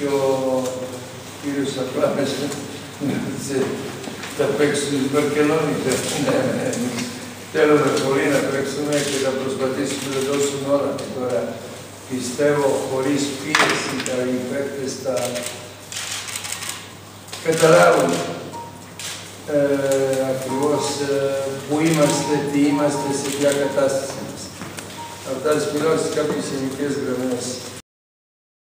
και ο κύριος Απλάμες ε, θα παίξουν την Βαρκελόνιτες. Ναι, ναι, ναι θέλουμε πολύ να παίξουμε και να προσπαθήσουμε να δώσουμε όλα. Τώρα πιστεύω χωρίς πίεση τα υπέκτες θα καταλάβουν ε, ακριβώς ε, που είμαστε, τι είμαστε, σε ποια κατάσταση είμαστε. Αυτά τις μιλώ κάποιες γενικές γραμμές.